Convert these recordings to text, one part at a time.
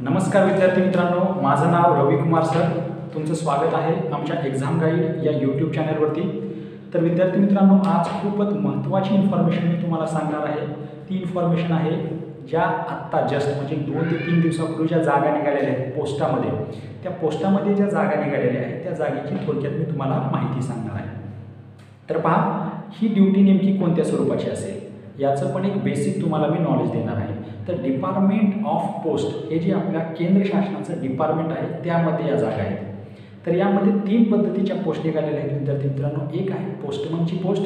नमस्कार विद्यार्थी मित्रांनो माझं नाव रविकुमार सर. तुमचं स्वागत आहे आमच्या एक्झाम गाईड या यूट्यूब चॅनलवरती तर विद्यार्थी मित्रांनो आज खूपच महत्त्वाची इन्फॉर्मेशन मी तुम्हाला सांगणार आहे. ती इन्फॉर्मेशन आहे ज्या आत्ता जस्ट म्हणजे दोन ते तीन दिवसापूर्वी ज्या जागा निघालेल्या आहेत पोस्टामध्ये. त्या पोस्टामध्ये ज्या जागा निघालेल्या आहेत त्या जागेची थोडक्यात मी तुम्हाला माहिती सांगणार आहे. तर पहा ही ड्युटी नेमकी कोणत्या स्वरूपाची असेल? याचं पण एक बेसिक तुम्हाला मी नॉलेज देणार आहे. तर डिपार्टमेंट ऑफ पोस्ट हे जे आपल्या केंद्र शासनाचं डिपार्टमेंट आहे त्यामध्ये या जागा आहेत. तर यामध्ये तीन पद्धतीच्या पोस्ट निघालेल्या आहेत विद्यार्थी मित्रांनो. एक आहे पोस्टमनची पोस्ट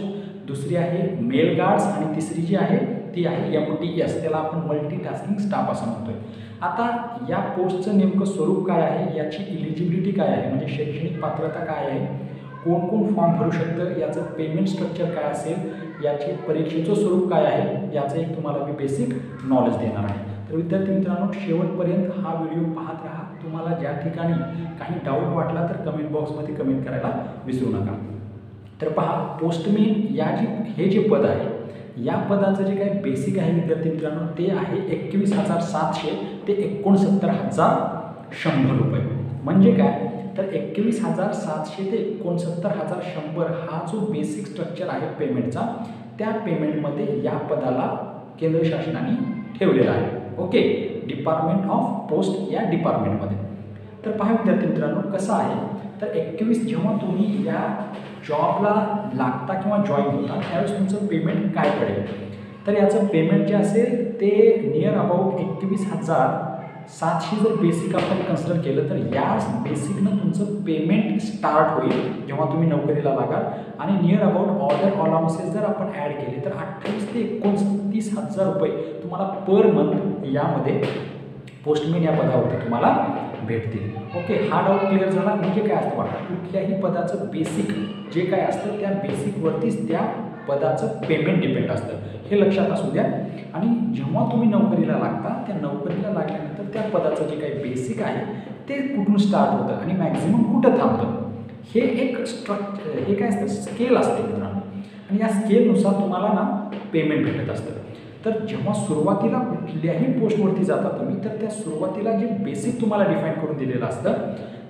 दुसरी आहे मेल गार्ड्स आणि तिसरी जी आहे ती आहे एम टी एस त्याला आपण मल्टीटास्किंग स्टाफ असं म्हणतोय. आता या पोस्टचं नेमकं स्वरूप काय आहे? याची इलिजिबिलिटी काय आहे? म्हणजे शैक्षणिक पात्रता काय आहे? कोण कोण फॉर्म भरू शकतं? याचं पेमेंट स्ट्रक्चर काय असेल? याचे परीक्षेचं स्वरूप काय आहे याचं एक तुम्हाला मी बेसिक नॉलेज देणार आहे. तर विद्यार्थी मित्रांनो शेवटपर्यंत हा व्हिडिओ पाहत राहा. तुम्हाला ज्या ठिकाणी काही डाऊट वाटला तर कमेंट बॉक्समध्ये कमेंट करायला विसरू नका. तर पहा पोस्टमेन या जी हे जे पद आहे या पदाचं जे काही बेसिक आहे विद्यार्थी मित्रांनो ते आहे एकवीस हजार सातशे ते एकोणसत्तर हजार शंभर रुपये. म्हणजे काय? तर एकवीस हजार सातशे ते एकोणसत्तर हजार शंभर हा जो बेसिक स्ट्रक्चर आहे पेमेंटचा त्या पेमेंटमध्ये या पदाला केंद्र शासनाने ठेवलेला आहे. ओके डिपार्टमेंट ऑफ पोस्ट या डिपार्टमेंटमध्ये तर पहा विद्यार्थी मित्रांनो कसं आहे? तर एकवीस जेव्हा तुम्ही या जॉबला लागता किंवा जॉईन होता त्यावेळेस तुमचं पेमेंट काय पडेल? तर याचं पेमेंट जे असेल ते नियर अबाउट एकवीस हजार सातशे जर बेसिक आपण कन्सिडर केलं तर या बेसिकनं तुमचं पेमेंट स्टार्ट होईल जेव्हा तुम्ही नोकरीला लागाल. आणि नियर अबाउट ऑर्डर अलाउन्सेस जर आपण ॲड केले तर अठ्ठावीस ते एकोणतीस हजार रुपये तुम्हाला पर मंथ यामध्ये पोस्टमेन या पदावरती तुम्हाला भेटतील. ओके हा डाऊट क्लिअर झाला. म्हणजे काय असतं बघा कुठल्याही पदाचं बेसिक जे काय असतं त्या बेसिकवरतीच त्या पदाचं पेमेंट डिपेंड असतं. हे लक्षात असू द्या. आणि जेव्हा तुम्ही नोकरीला लागता त्या नोकरीला लागल्यानंतर त्या पदाचं जे काही बेसिक आहे ते कुठून स्टार्ट होतं आणि मॅक्झिमम कुठं थांबतं? हे एक स्ट्रक्चर हे काय असतं? स्केल असते मित्रांनो. आणि या स्केलनुसार तुम्हाला ना पेमेंट भेटत असतं. तर जेव्हा सुरुवातीला कुठल्याही पोस्टवरती जाता तुम्ही तर त्या सुरुवातीला जे बेसिक तुम्हाला डिफाईन करून दिलेलं असतं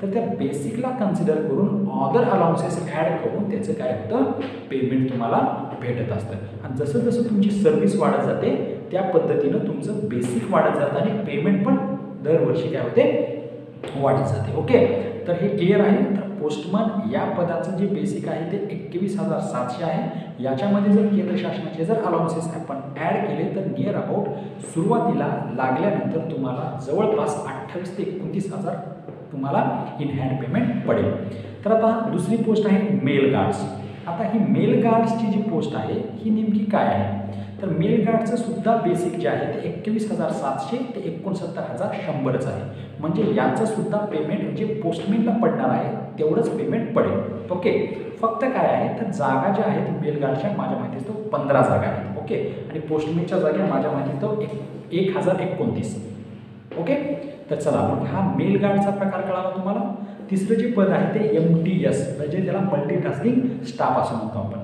तर त्या बेसिकला कन्सिडर करून ऑदर अलाउन्सेस ॲड करून त्याचं काय होतं? पेमेंट तुम्हाला भेटत असतं. आणि जसं जसं तुमची सर्व्हिस वाढत जाते त्या पद्धतीनं तुमचं बेसिक वाढत जातं आणि पेमेंट पण दरवर्षी काय होते? वाढत जाते. ओके तर हे क्लिअर आहे. तर पोस्टमन या पदाचं जे बेसिक आहे ते एकवीस हजार सातशे आहे. याच्यामध्ये जर केंद्र शासनाचे जर अलाउन्सेस आपण ॲड केले तर नियर अबाउट सुरुवातीला लागल्यानंतर तुम्हाला जवळपास अठ्ठावीस ते एकोणतीस हजार तुम्हाला इन हँड पेमेंट पडेल. तर आता दुसरी पोस्ट आहे मेल गार्ड्स आता ही मेल गार्ड्सची जी पोस्ट आहे ही नेमकी काय आहे? तर मेल गार्डचं सुद्धा बेसिक जे आहे ते एकवीस हजार सातशे ते एकोणसत्तर हजार शंभरच आहे. म्हणजे याचं सुद्धा पेमेंट जे पोस्टमेनला पडणार आहे तेवढंच पेमेंट पडेल. ओके? फक्त काय आहे तर जागा ज्या आहेत मेल गार्डच्या माझ्या माहितीत तो पंधरा जागा आहेत. ओके? आणि पोस्टमेनच्या जागा माझ्या माहितीत तो एक एक हजार एकोणतीस. ओके? तर चला मग हा मेल गार्डचा प्रकार कळाला तुम्हाला? तिसरं जे पद आहे ते एम टी एस म्हणजे त्याला मल्टीटास्किंग स्टाफ असं म्हणतो आपण.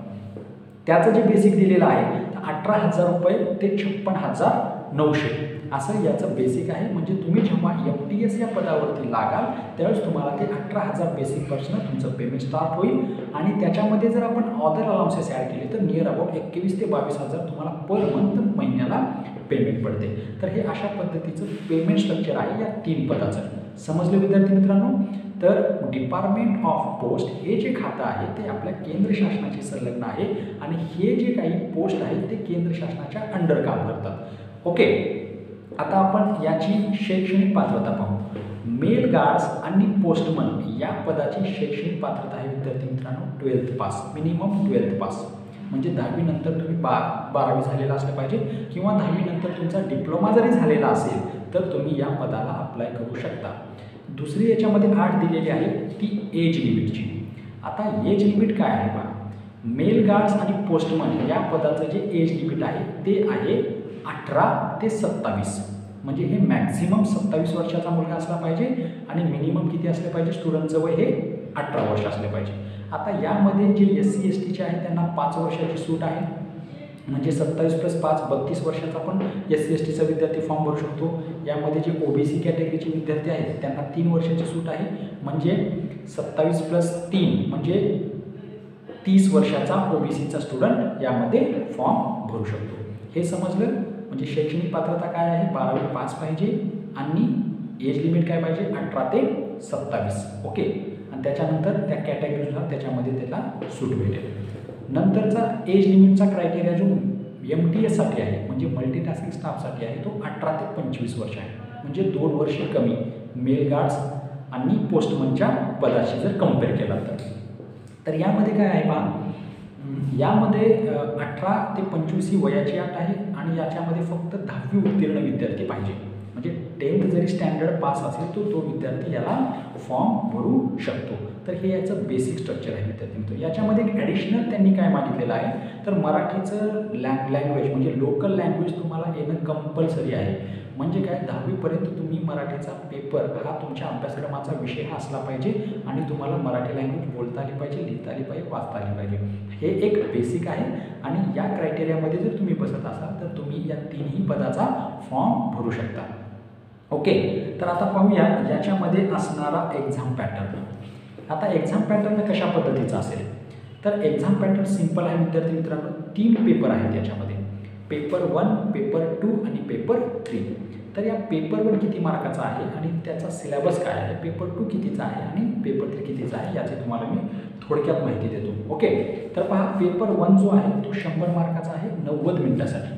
त्याचं जे बेसिक दिलेलं आहे तर अठरा हजार रुपये ते छप्पन हजार नऊशे. असं याचं बेसिक आहे. म्हणजे तुम्ही जेव्हा एम टी एस या पदावरती लागाल त्यावेळेस तुम्हाला ते अठरा हजार बेसिकपासून तुमचं पेमेंट स्टार्ट होईल. आणि त्याच्यामध्ये जर आपण ऑदर अलाउन्सेस ॲड केले तर नियर अबाउट एकवीस ते बावीस हजार तुम्हाला पर मंथ महिन्याला पेमेंट पडते. तर हे अशा पद्धतीचं पेमेंट स्ट्रक्चर आहे या तीन पदाचं. समजलं विद्यार्थी मित्रांनो? तर डिपार्टमेंट ऑफ पोस्ट हे जे खातं आहे ते आपल्या केंद्र शासनाशी संलग्न आहे. आणि हे जे काही पोस्ट आहेत ते केंद्र शासनाच्या अंडर काम करतात ओके. आता आपण याची शैक्षणिक पात्रता पाहू. मेल गार्ड्स आणि पोस्टमन या पदाची शैक्षणिक पात्रता आहे विद्यार्थी मित्रांनो twelfth pass. Minimum twelfth pass. म्हणजे दहावीनंतर तुम्ही बा बारावी झालेला असलं पाहिजे किंवा दहावीनंतर तुमचा डिप्लोमा जरी झालेला असेल तर तुम्ही या पदाला अप्लाय करू शकता. दुसरी याच्यामध्ये आठ दिलेली आहे ती एज लिमिटची आता एज लिमिट काय आहे बा? मेल गार्ड्स आणि पोस्टमन या पदाचं जे एज लिमिट आहे ते आहे अठरा ते सत्तावीस. म्हणजे हे मॅक्झिमम सत्तावीस वर्षाचा मुलगा असला पाहिजे आणि मिनिमम किती असले पाहिजे? स्टुडंटचं वय हे अठरा वर्ष असले पाहिजे. आता यामध्ये जे एस सी एस टीचे आहेत त्यांना पाच वर्षाची सूट आहे. म्हणजे सत्तावीस प्लस पाच बत्तीस वर्षाचा पण एस सी एस टीचा विद्यार्थी फॉर्म भरू शकतो. यामध्ये जे ओ बी सी कॅटेगरीचे विद्यार्थी आहेत त्यांना तीन वर्षाची सूट आहे. म्हणजे सत्तावीस प्लस तीन म्हणजे तीस वर्षाचा ओ बी सीचा स्टुडंट यामध्ये फॉर्म भरू शकतो. हे समजलं? म्हणजे शैक्षणिक पात्रता काय आहे? बारावी पास पाहिजे आणि एज लिमिट काय पाहिजे? अठरा ते सत्तावीस. ओके आणि त्याच्यानंतर त्या कॅटेगरीनुसार त्याच्यामध्ये त्याला सूट भेटेल. नंतरचा एज लिमिटचा क्रायटेरिया जो एम टी एससाठी आहे म्हणजे मल्टीटास्किंग स्टाफसाठी आहे तो अठरा ते पंचवीस वर्ष आहे. म्हणजे दोन वर्षे कमी. मेल गार्ड्स आणि पोस्टमनच्या पदाशी जर कंपेअर केला तर. तर यामध्ये काय आहे पहा? यामध्ये अठरा ते पंचवीस ही वयाची अट आहे आणि याच्यामध्ये फक्त दहावी उत्तीर्ण विद्यार्थी पाहिजे. म्हणजे टेन्थ जरी स्टँडर्ड पास असेल तो तो विद्यार्थी याला फॉर्म भरू शकतो. तर हे याचं बेसिक स्ट्रक्चर आहे विद्यार्थी मित्र. याच्यामध्ये एक ॲडिशनल त्यांनी काय मागितलेलं आहे तर मराठीचं लँग लँग्वेज म्हणजे लोकल लँग्वेज तुम्हाला येणं कंपल्सरी आहे. म्हणजे काय? दहावीपर्यंत तुम्ही मराठीचा पेपर हा तुमच्या अभ्यासक्रमाचा विषय हा असला पाहिजे आणि तुम्हाला मराठी लँग्वेज बोलता आली पाहिजे लिहिता आली पाहिजे वाचता आली पाहिजे. हे एक बेसिक आहे आणि या क्रायटेरियामध्ये जर तुम्ही बसत असाल तर तुम्ही या तिन्ही पदाचा फॉर्म भरू शकता. ओके तर आता पाहूया याच्यामध्ये असणारा एक्झाम पॅटर्न आता एक्झाम पॅटर्न कशा पद्धतीचा असेल? तर एक्झाम पॅटर्न सिंपल आहे विद्यार्थी मित्रांनो. तीन पेपर आहेत याच्यामध्ये. पेपर वन पेपर टू आणि पेपर थ्री. तर या पेपर वन किती मार्काचा आहे आणि त्याचा सिलेबस काय आहे? पेपर टू कितीचा आहे आणि पेपर थ्री कितीचा आहे याची तुम्हाला मी थोडक्यात माहिती देतो. ओके? तर पहा पेपर वन जो आहे तो शंभर मार्काचा आहे नव्वद मिनिटासाठी.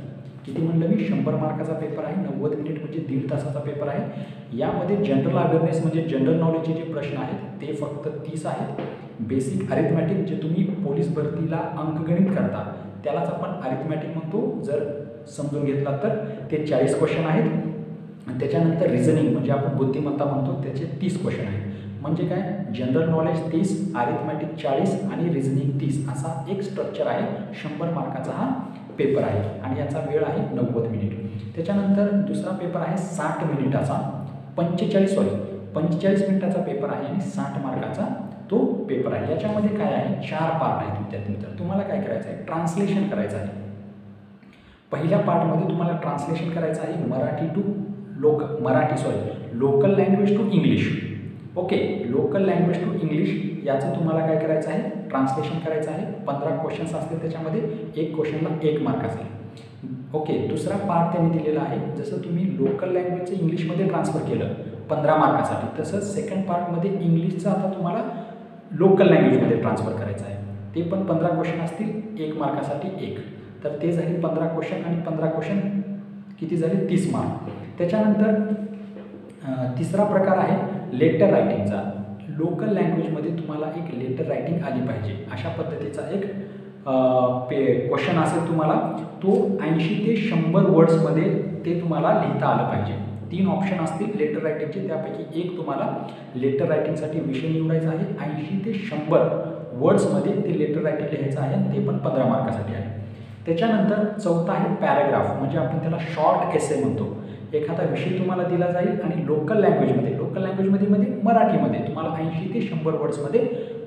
किती म्हणलं मी? शंभर मार्काचा पेपर आहे नव्वद मिनिट म्हणजे दीड तासाचा पेपर आहे. यामध्ये जनरल अवेअरनेस म्हणजे जनरल नॉलेजचे जे प्रश्न आहेत ते फक्त तीस आहेत. बेसिक अरिथमॅटिक जे तुम्ही पोलीस भरतीला अंकगणित करता त्यालाच आपण अरिथमॅटिक म्हणतो. जर समजून घेतला तर. ते चाळीस क्वेश्चन आहेत. आणि त्याच्यानंतर रिझनिंग म्हणजे आपण बुद्धिमत्ता म्हणतो त्याचे तीस क्वेश्चन आहेत. म्हणजे काय? जनरल नॉलेज तीस अरिथमॅटिक चाळीस आणि रिझनिंग तीस असा एक स्ट्रक्चर आहे. शंभर मार्काचा हा पेपर आहे. आणि याचा वेळ आहे नव्वद मिनिट त्याच्यानंतर दुसरा पेपर आहे साठ मिनिटाचा पंचेचाळीस सॉरी पंचेचाळीस मिनिटाचा पेपर आहे आणि साठ मार्काचा तो पेपर आहे. याच्यामध्ये काय आहे? चार पार्ट आहेत विद्यार्थी मित्र तुम्हाला काय करायचं आहे? ट्रान्सलेशन करायचं आहे. पहिल्या पार्टमध्ये तुम्हाला ट्रान्सलेशन करायचं आहे मराठी टू लोक Marathi sorry local language to English okay local language to English याचं तुम्हाला काय करायचं आहे? ट्रान्सलेशन करायचं आहे. पंधरा क्वेश्चन्स असतील त्याच्यामध्ये एक क्वेश्चनला एक मार्क असेल. ओके दुसरा पार्ट त्यांनी दिलेला आहे जसं तुम्ही लोकल लँग्वेजचं इंग्लिशमध्ये ट्रान्सफर केलं पंधरा मार्कासाठी तसंच सेकंड पार्टमध्ये इंग्लिशचं आता तुम्हाला लोकल लँग्वेजमध्ये ट्रान्सफर करायचं आहे. ते पण पंधरा क्वेश्चन असतील एक मार्कासाठी एक. तर ते झाले पंधरा क्वेश्चन आणि पंधरा क्वेश्चन किती झाले? तीस मार्क त्याच्यानंतर तिसरा प्रकार आहे लेटर रायटिंगचा लोकल लँग्वेजमध्ये तुम्हाला एक लेटर रायटिंग आली पाहिजे. अशा पद्धतीचा एक पे क्वेश्चन असेल तुम्हाला. तो ऐंशी ते शंभर वर्ड्समध्ये ते तुम्हाला लिहिता आलं पाहिजे. तीन ऑप्शन असतील लेटर रायटिंगचे त्यापैकी एक तुम्हाला लेटर रायटिंगसाठी विषय निवडायचा आहे. ऐंशी ते शंभर वर्ड्समध्ये ते लेटर रायटिंग लिहायचं आहे. ते पण पंधरा मार्कासाठी आहे. त्याच्यानंतर चौथा आहे पॅराग्राफ म्हणजे आपण त्याला शॉर्ट एसे म्हणतो. एखादा विषय तुम्हाला दिला जाईल आणि लोकल लँग्वेजमध्ये लोकल लँग्वेजमध्ये म्हणजे मराठीमध्ये तुम्हाला ऐंशी ते शंभर वर्ड्समध्ये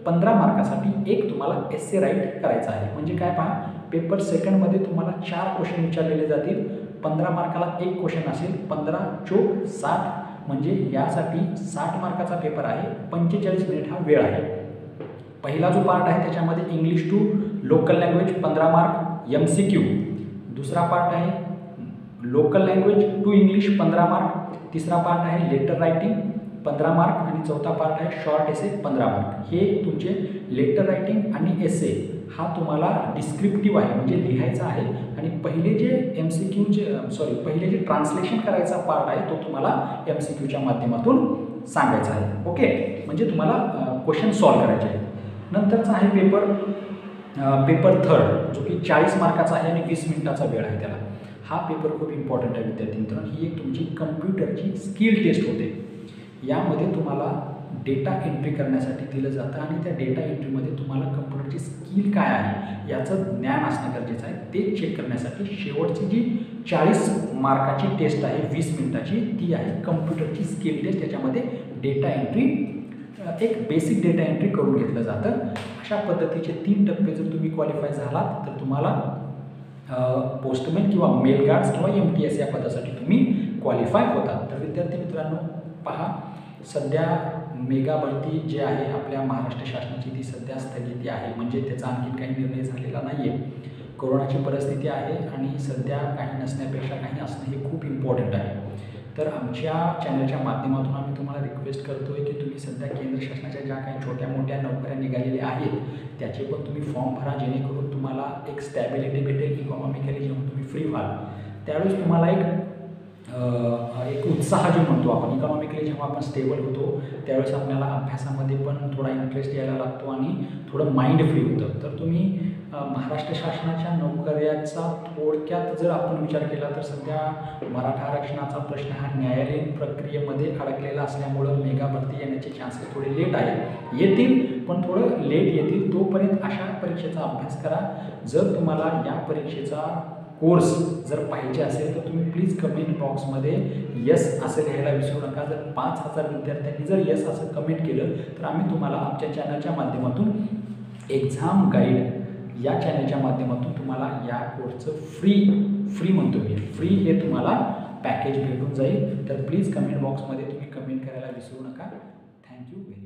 पंधरा मार्कासाठी एक तुम्हाला एसे राईट करायचा आहे. म्हणजे काय पहा पेपर सेकंडमध्ये तुम्हाला चार क्वेश्चन विचारलेले जातील. पंधरा मार्काला एक क्वेश्चन असेल पंधरा चोक साठ म्हणजे यासाठी साठ मार्काचा पेपर आहे पंचेचाळीस मिनिट हा वेळ आहे. पहिला जो पार्ट आहे त्याच्यामध्ये इंग्लिश टू लोकल लँग्वेज पंधरा मार्क एम सी क्यू दुसरा पार्ट आहे लोकल लँग्वेज टू इंग्लिश पंधरा मार्क तिसरा पार्ट आहे लेटर रायटिंग पंधरा मार्क आणि चौथा पार्ट आहे शॉर्ट एसे पंधरा मार्क हे तुमचे लेटर रायटिंग आणि एसे हा तुम्हाला डिस्क्रिप्टिव्ह आहे म्हणजे लिहायचा आहे. आणि पहिले जे एम सी क्यूचे सॉरी पहिले जे ट्रान्सलेशन करायचा पार्ट आहे तो तुम्हाला एम सी क्यूच्या माध्यमातून सांगायचा आहे. ओके म्हणजे तुम्हाला क्वेश्चन सॉल्व करायचे आहे नंतरचा आहे पेपर पेपर थर्ड जो की चाळीस मार्काचा आहे आणि वीस मिनिटाचा वेळ आहे त्याला. हा पेपर खूप इम्पॉर्टंट आहे विद्यार्थी मित्रांनो. ही एक तुमची कम्प्युटरची स्किल टेस्ट होते. यामध्ये तुम्हाला डेटा एंट्री करण्यासाठी दिलं जातं आणि त्या डेटा एंट्रीमध्ये तुम्हाला कम्प्युटरची स्किल काय आहे याचं ज्ञान असणं गरजेचं आहे. ते चेक करण्यासाठी शेवटची जी चाळीस मार्काची टेस्ट आहे वीस मिनिटाची ती आहे. कम्प्युटरची स्किल टेस्ट त्याच्यामध्ये डेटा एंट्री एक बेसिक डेटा एंट्री करून घेतलं जातं. अशा पद्धतीचे तीन टप्पे जर तुम्ही क्वालिफाय झालात तर तुम्हाला पोस्टमॅन किंवा मेल गार्ड्स किंवा एम टी एस या पदासाठी तुम्ही क्वालिफाय होता तर विद्यार्थी मित्रांनो पहा सध्या मेगा भरती जे आहे आपल्या महाराष्ट्र शासनाची ती सध्या स्थगिती आहे. म्हणजे त्याचा आणखी काही निर्णय झालेला नाही आहे कोरोनाची परिस्थिती आहे आणि सध्या काही नसण्यापेक्षा काही असणं हे खूप इम्पॉर्टंट आहे. तर आमच्या चॅनलच्या माध्यमातून आम्ही तुम्हाला रिक्वेस्ट करतो आहे की तुम्ही सध्या केंद्र शासनाच्या ज्या काही छोट्या मोठ्या नोकऱ्या निघालेल्या आहेत त्याचे पण तुम्ही फॉर्म भरा जेणेकरून तुम्हाला एक स्टॅबिलिटी भेटेल इकॉनॉमिकली जेव्हा तुम्ही फ्री व्हाल. त्यावेळेस तुम्हाला एक एक उत्साह जे म्हणतो आपण इकॉनॉमिकली जेव्हा आपण स्टेबल होतो त्यावेळेस आपल्याला अभ्यासामध्ये पण थोडा इंटरेस्ट यायला लागतो आणि थोडं माइंड फ्री होतं. तर तुम्ही महाराष्ट्र शासनाच्या नोकऱ्याचा थोडक्यात जर आपण विचार केला तर सध्या मराठा आरक्षणाचा प्रश्न हा न्यायालयीन प्रक्रियेमध्ये अडकलेला असल्यामुळं मेगा भरती येण्याचे चान्सेस थोडे लेट आहेत. येतील पण थोडं लेट येतील. तोपर्यंत अशा परीक्षेचा अभ्यास करा. जर तुम्हाला या परीक्षेचा कोर्स जर पाहिजे असेल तर तुम्ही प्लीज कमेंट बॉक्समध्ये यस असं लिहायला विसरू नका. जर पाच हजार विद्यार्थ्यांनी जर यस असं कमेंट केलं तर आम्ही तुम्हाला आमच्या चॅनलच्या माध्यमातून एक्झाम गाईड या चॅनलच्या माध्यमातून तुम्हाला या कोर्सचं फ्री फ्री म्हणतो मी. फ्री हे तुम्हाला पॅकेज भेटून जाईल. तर प्लीज कमेंट बॉक्समध्ये तुम्ही कमेंट करायला विसरू नका. Thank you very